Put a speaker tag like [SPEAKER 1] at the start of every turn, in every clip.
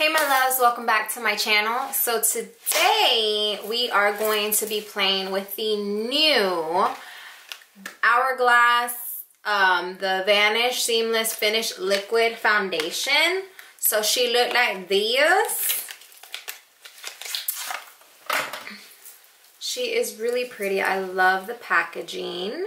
[SPEAKER 1] Hey my loves, welcome back to my channel. So today we are going to be playing with the new Hourglass, um, the Vanish Seamless Finish Liquid Foundation. So she looked like this. She is really pretty. I love the packaging.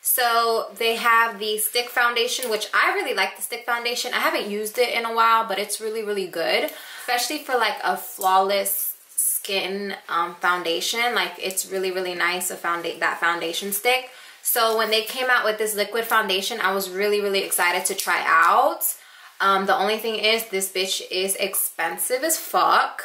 [SPEAKER 1] So they have the stick foundation, which I really like the stick foundation. I haven't used it in a while, but it's really, really good. Especially for like a flawless skin um, foundation. Like it's really, really nice, a founda that foundation stick. So when they came out with this liquid foundation, I was really, really excited to try out. Um, the only thing is this bitch is expensive as fuck.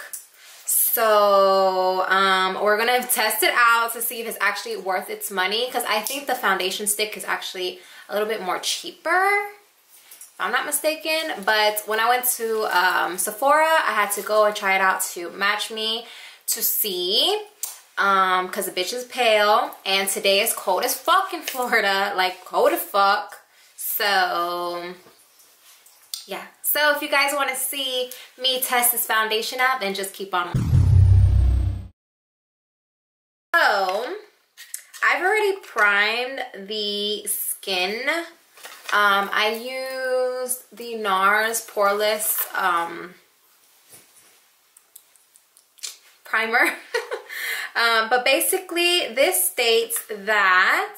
[SPEAKER 1] So um, we're gonna test it out to see if it's actually worth its money because I think the foundation stick is actually a little bit more cheaper if I'm not mistaken. But when I went to um, Sephora, I had to go and try it out to match me to see um because the bitch is pale and today is cold as fuck in Florida like cold as fuck so yeah so if you guys want to see me test this foundation out then just keep on so, I've already primed the skin. Um, I used the NARS Poreless um, primer. um, but basically, this states that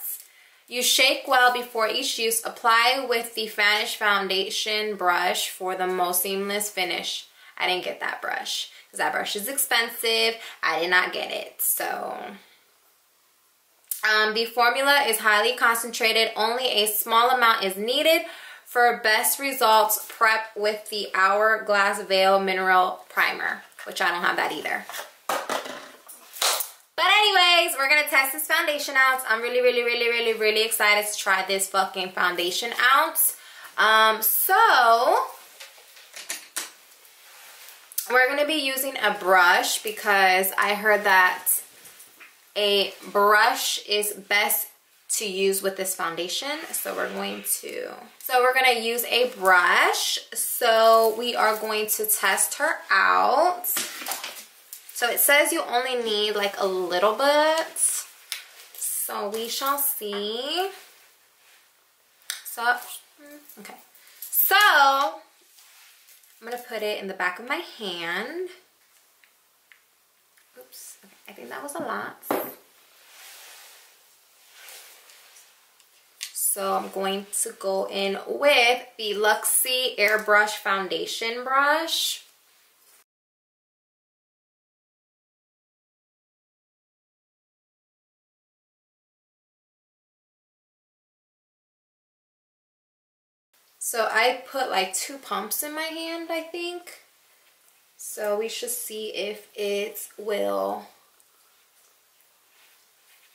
[SPEAKER 1] you shake well before each use. Apply with the Vanish Foundation brush for the most seamless finish. I didn't get that brush because that brush is expensive. I did not get it. So um, the formula is highly concentrated. Only a small amount is needed. For best results, prep with the Hourglass Veil Mineral Primer, which I don't have that either. But anyways, we're going to test this foundation out. I'm really, really, really, really, really excited to try this fucking foundation out. Um, so, we're going to be using a brush because I heard that a brush is best to use with this foundation. So we're going to, so we're going to use a brush. So we are going to test her out. So it says you only need like a little bit. So we shall see. So, okay. So, I'm going to put it in the back of my hand. I think that was a lot. So I'm going to go in with the Luxie Airbrush Foundation Brush. So I put like two pumps in my hand, I think. So we should see if it will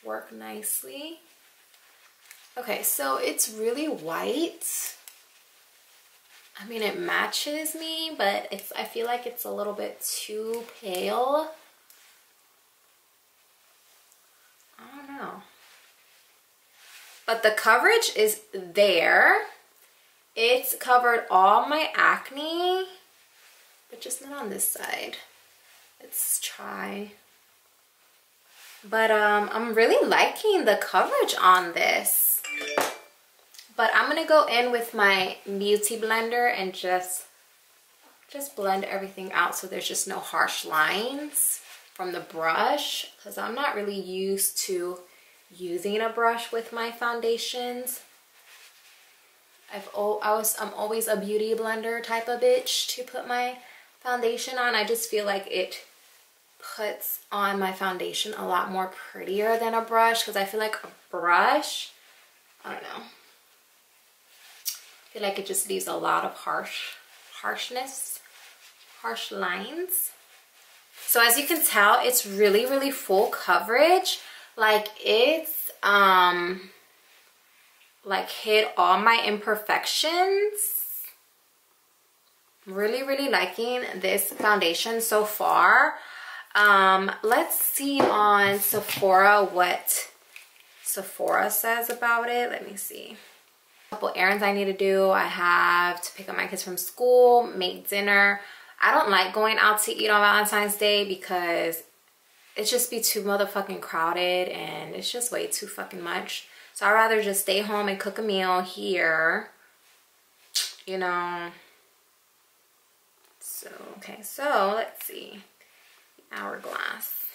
[SPEAKER 1] work nicely. Okay, so it's really white. I mean, it matches me, but it's, I feel like it's a little bit too pale. I don't know. But the coverage is there. It's covered all my acne, but just not on this side. Let's try. But um, I'm really liking the coverage on this. But I'm going to go in with my Beauty Blender and just, just blend everything out so there's just no harsh lines from the brush. Because I'm not really used to using a brush with my foundations. I've oh, I was I'm always a beauty blender type of bitch to put my foundation on. I just feel like it puts on my foundation a lot more prettier than a brush because I feel like a brush I don't know. I feel like it just leaves a lot of harsh, harshness, harsh lines. So as you can tell, it's really, really full coverage. Like it's, um, like hit all my imperfections. Really, really liking this foundation so far. Um, let's see on Sephora what Sephora says about it. Let me see. A couple errands I need to do. I have to pick up my kids from school, make dinner. I don't like going out to eat on Valentine's Day because it just be too motherfucking crowded and it's just way too fucking much. So I'd rather just stay home and cook a meal here. You know. So, okay, so let's see. Hourglass.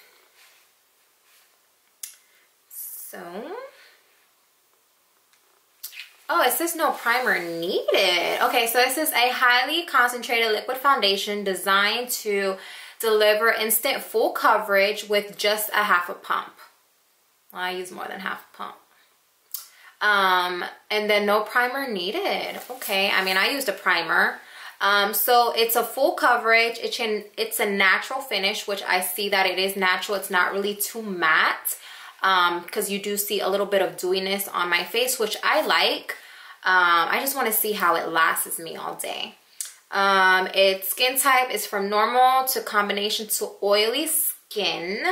[SPEAKER 1] So, Oh, it says no primer needed. Okay, so this is a highly concentrated liquid foundation designed to deliver instant full coverage with just a half a pump. Well, I use more than half a pump. Um, and then no primer needed. Okay, I mean, I used a primer. Um, so it's a full coverage. It can, it's a natural finish, which I see that it is natural. It's not really too matte because um, you do see a little bit of dewiness on my face, which I like. Um, I just want to see how it lasts me all day. Um, its skin type is from normal to combination to oily skin.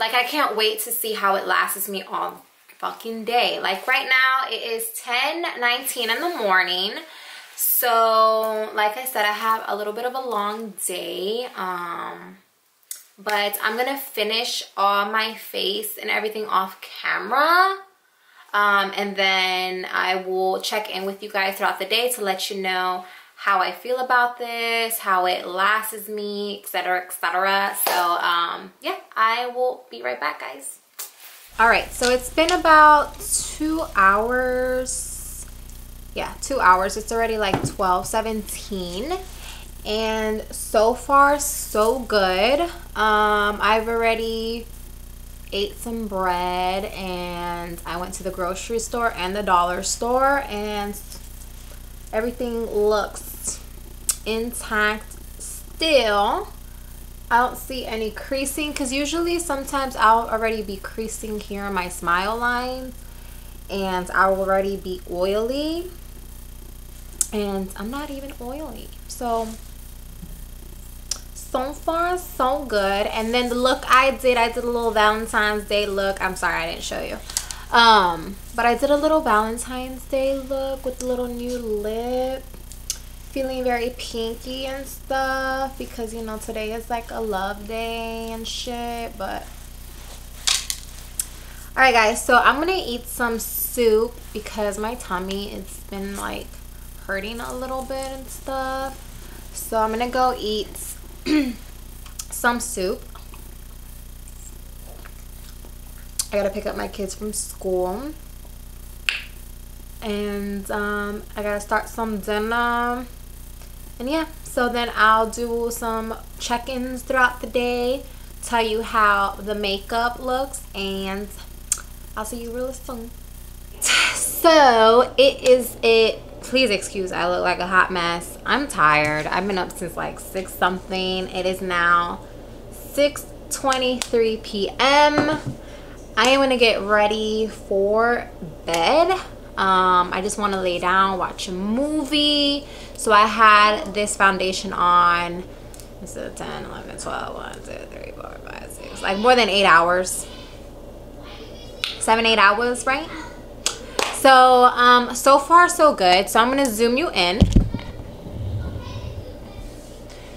[SPEAKER 1] Like I can't wait to see how it lasts me all fucking day. Like right now it is 10, 19 in the morning. So like I said, I have a little bit of a long day. Um, but I'm gonna finish all my face and everything off camera um, and then I will check in with you guys throughout the day to let you know how I feel about this, how it lasts me, etc, etc. So um, yeah, I will be right back guys. All right, so it's been about two hours. Yeah, two hours. It's already like 12, 17 and so far so good um i've already ate some bread and I went to the grocery store and the dollar store and everything looks intact still. I don't see any creasing because usually sometimes I'll already be creasing here in my smile line and I'll already be oily and I'm not even oily. So so far so good. And then the look i did i did a little valentine's day look. I'm sorry i didn't show you. Um but i did a little valentine's day look with a little new lip feeling very pinky and stuff because you know today is like a love day and shit but all right guys so i'm gonna eat some soup because my tummy it's been like hurting a little bit and stuff so i'm gonna go eat some soup. I gotta pick up my kids from school. And um, I gotta start some dinner. And yeah, so then I'll do some check-ins throughout the day. Tell you how the makeup looks. And I'll see you real soon. So it is it please excuse I look like a hot mess. I'm tired. I've been up since like 6 something. It is now 6.23 p.m. I am going to get ready for bed. Um, I just want to lay down, watch a movie. So I had this foundation on. This is 10, 11, 12, 1, 2, 3, 4, 5, 6. Like more than 8 hours. 7, 8 hours, right? So, um, so far so good. So I'm going to zoom you in.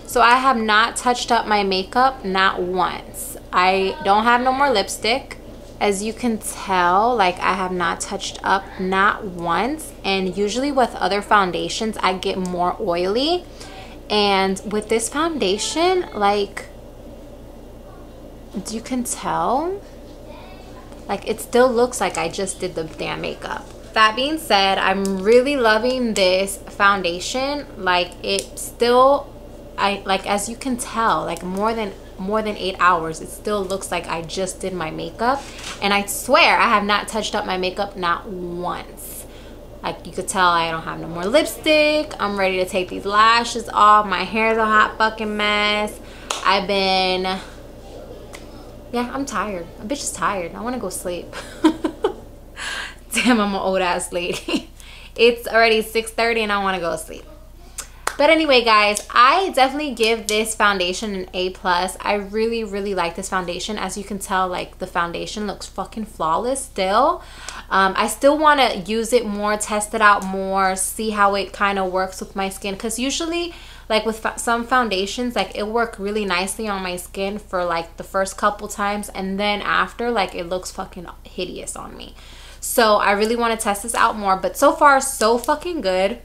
[SPEAKER 1] So I have not touched up my makeup, not once. I don't have no more lipstick. As you can tell, like I have not touched up not once. And usually with other foundations, I get more oily. And with this foundation, like, you can tell like it still looks like I just did the damn makeup. That being said, I'm really loving this foundation. Like it still, I like as you can tell, like more than more than eight hours, it still looks like I just did my makeup. And I swear I have not touched up my makeup not once. Like you could tell I don't have no more lipstick. I'm ready to take these lashes off. My hair's a hot fucking mess. I've been yeah, I'm tired. A bitch is tired. I want to go sleep. Damn, I'm an old ass lady. it's already 6.30 and I want to go sleep. But anyway, guys, I definitely give this foundation an A+. plus. I really, really like this foundation. As you can tell, like, the foundation looks fucking flawless still. Um, I still want to use it more, test it out more, see how it kind of works with my skin. Because usually like with some foundations like it worked really nicely on my skin for like the first couple times and then after like it looks fucking hideous on me so i really want to test this out more but so far so fucking good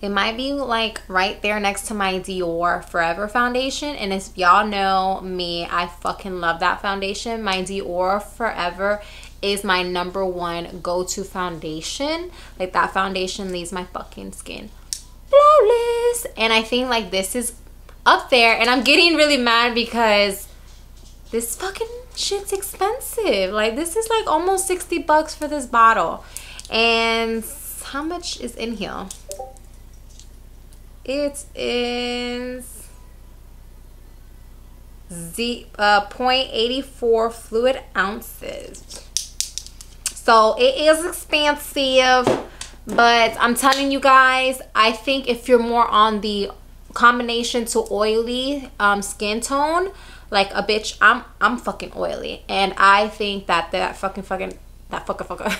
[SPEAKER 1] it might be like right there next to my Dior Forever foundation. And if y'all know me, I fucking love that foundation. My Dior Forever is my number one go-to foundation. Like that foundation leaves my fucking skin flawless. And I think like this is up there. And I'm getting really mad because this fucking shit's expensive. Like this is like almost 60 bucks for this bottle. And how much is in here? It is Z uh, 0.84 fluid ounces. So it is expensive, but I'm telling you guys, I think if you're more on the combination to oily um, skin tone, like a bitch, I'm I'm fucking oily, and I think that that fucking fucking that fucker fucker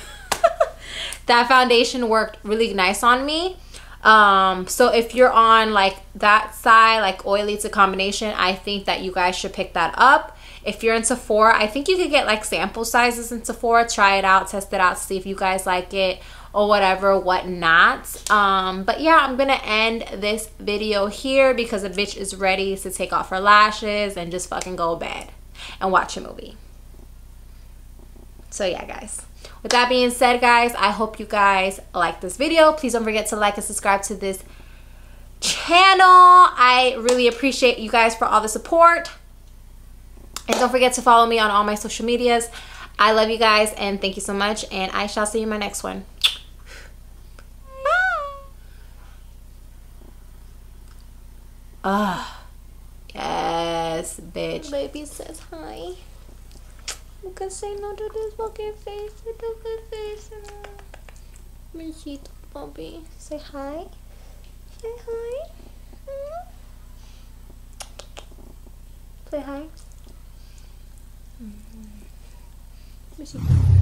[SPEAKER 1] that foundation worked really nice on me. Um, so if you're on like that side, like oily to combination, I think that you guys should pick that up. If you're in Sephora, I think you could get like sample sizes in Sephora, try it out, test it out, see if you guys like it or whatever, whatnot. Um, but yeah, I'm gonna end this video here because the bitch is ready to take off her lashes and just fucking go bed and watch a movie. So yeah, guys. With that being said, guys, I hope you guys like this video. Please don't forget to like and subscribe to this channel. I really appreciate you guys for all the support. And don't forget to follow me on all my social medias. I love you guys and thank you so much. And I shall see you in my next one. Ah, yes, bitch. Baby says hi. You can say no to this fucking face. It's a good face. Besito, puppy. Say hi. Say hi. Say hi. Mm -hmm.